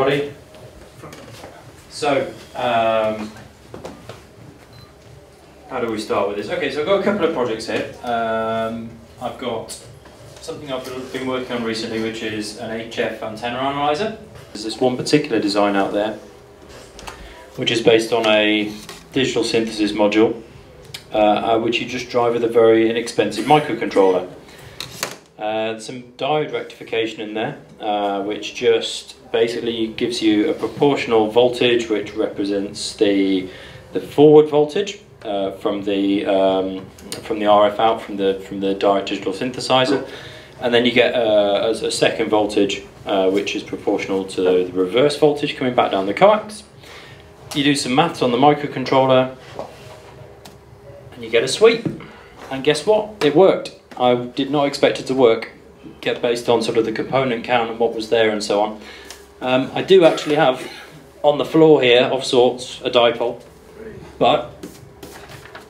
everybody. So, um, how do we start with this? Okay, so I've got a couple of projects here. Um, I've got something I've been working on recently, which is an HF antenna analyzer. There's this one particular design out there, which is based on a digital synthesis module, uh, uh, which you just drive with a very inexpensive microcontroller. Uh, some diode rectification in there, uh, which just basically gives you a proportional voltage, which represents the the forward voltage uh, from the um, from the RF out from the from the direct digital synthesizer, and then you get a, a second voltage, uh, which is proportional to the reverse voltage coming back down the coax. You do some maths on the microcontroller, and you get a sweep. And guess what? It worked. I did not expect it to work, get based on sort of the component count and what was there and so on. Um, I do actually have on the floor here of sorts a dipole, but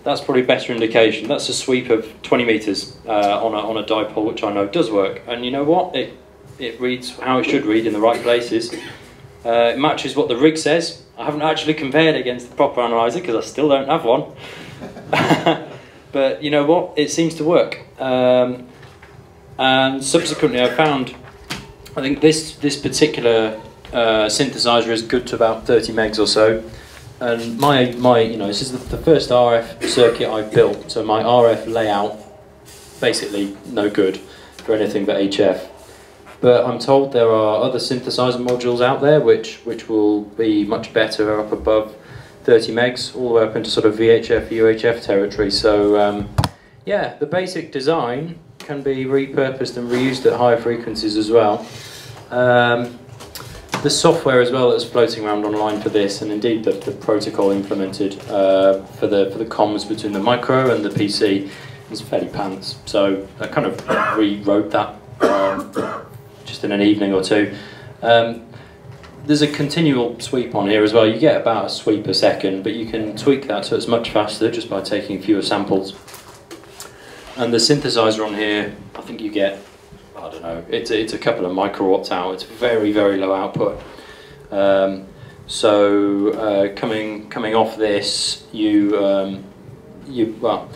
that's probably a better indication. That's a sweep of 20 meters uh, on, a, on a dipole, which I know does work. And you know what? It, it reads how it should read in the right places. Uh, it matches what the rig says. I haven't actually compared against the proper analyzer because I still don't have one. But you know what? It seems to work. Um, and subsequently, I found, I think this this particular uh, synthesizer is good to about 30 megs or so. And my my you know this is the, the first RF circuit I've built, so my RF layout basically no good for anything but HF. But I'm told there are other synthesizer modules out there which which will be much better up above 30 megs all the way up into sort of VHF, UHF territory. So um, yeah, the basic design can be repurposed and reused at higher frequencies as well. Um, the software as well that's floating around online for this, and indeed the, the protocol implemented uh, for the for the comms between the micro and the PC is fairly pants. So I kind of rewrote that um, just in an evening or two. Um, there's a continual sweep on here as well. You get about a sweep a second, but you can tweak that so it's much faster just by taking fewer samples. And the synthesizer on here, I think you get, I don't know, it's, it's a couple of microwatts out. It's very, very low output. Um, so uh, coming coming off this, you um, you well,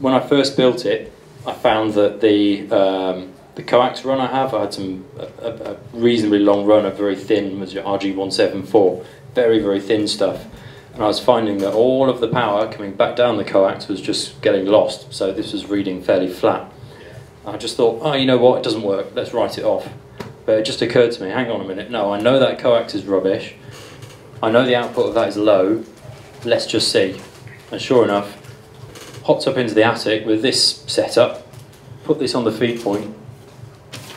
when I first built it, I found that the um, the coax run I have, I had some a, a reasonably long run of very thin was your RG174, very very thin stuff, and I was finding that all of the power coming back down the coax was just getting lost. So this was reading fairly flat. I just thought, oh, you know what, it doesn't work. Let's write it off. But it just occurred to me, hang on a minute. No, I know that coax is rubbish. I know the output of that is low. Let's just see. And sure enough, hopped up into the attic with this setup, put this on the feed point,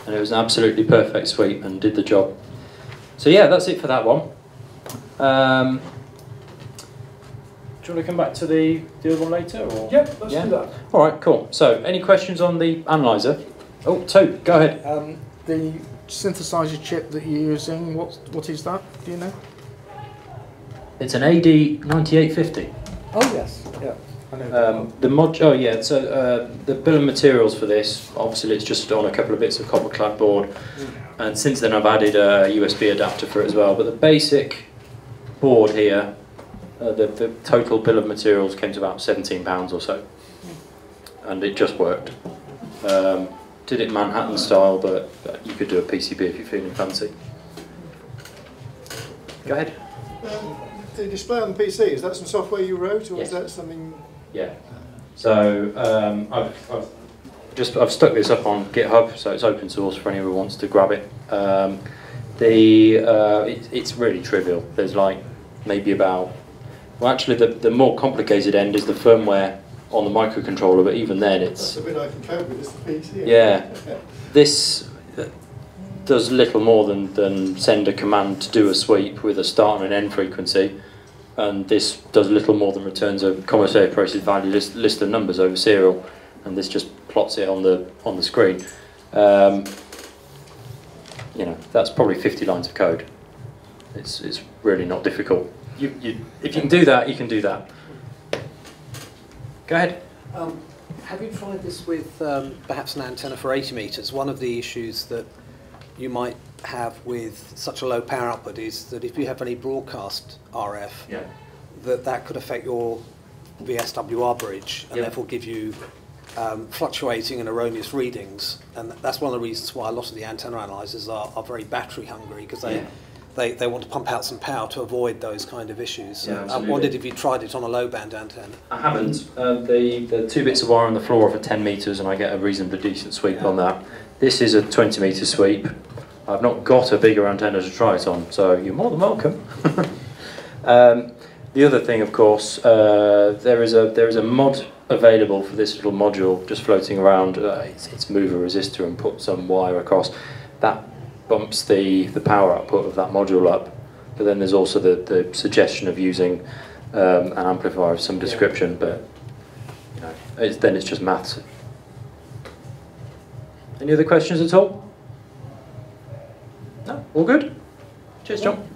and it was an absolutely perfect sweep and did the job. So yeah, that's it for that one. Um, do you want to come back to the, the other one later? Or? Yeah, let's yeah? do that. All right, cool. So any questions on the analyzer? Oh, two, go ahead. Um, the synthesizer chip that you're using, what, what is that? Do you know? It's an AD9850. Oh yes, yeah. Um, the mod, oh yeah, so uh, the bill of materials for this, obviously it's just on a couple of bits of copper clad board, mm. and since then I've added a USB adapter for it as well. But the basic board here, uh, the, the total bill of materials came to about seventeen pounds or so, and it just worked. Um, did it Manhattan style, but you could do a PCB if you're feeling fancy. Go ahead. Um, the display on the PC, is that some software you wrote, or yes. is that something yeah. So um, I've, I've, just I've stuck this up on GitHub, so it's open source for anyone who wants to grab it. Um, the uh, it, it's really trivial. There's like maybe about well, actually, the the more complicated end is the firmware on the microcontroller, but even then, it's that's a bit I can cope with. It's the PC. Yeah, this does little more than than send a command to do a sweep with a start and an end frequency and this does a little more than returns a commutator process value list, list of numbers over serial, and this just plots it on the on the screen. Um, you know, that's probably 50 lines of code. It's, it's really not difficult. You, you, if you can do that, you can do that. Go ahead. Um, have you tried this with um, perhaps an antenna for 80 meters? One of the issues that you might have with such a low power output is that if you have any broadcast RF, Yeah. that that could affect your VSWR bridge and Yeah. therefore give you um, fluctuating and erroneous readings. And that's one of the reasons why a lot of the antenna analyzers are, are very battery hungry because they, Yeah. they, they want to pump out some power to avoid those kind of issues. Yeah, I wondered if you tried it on a low band antenna. I haven't. Uh, the, the two bits of wire on the floor are for 10 metres and I get a reasonably decent sweep on that. This is a 20 metre sweep. I've not got a bigger antenna to try it on, so you're more than welcome. um, the other thing, of course, uh, there is a there is a mod available for this little module just floating around. Uh, it's, it's move a resistor and put some wire across. That bumps the, the power output of that module up. But then there's also the, the suggestion of using um, an amplifier of some description, but you know, it's, then it's just maths. Any other questions at all? No, all good. Cheers, John.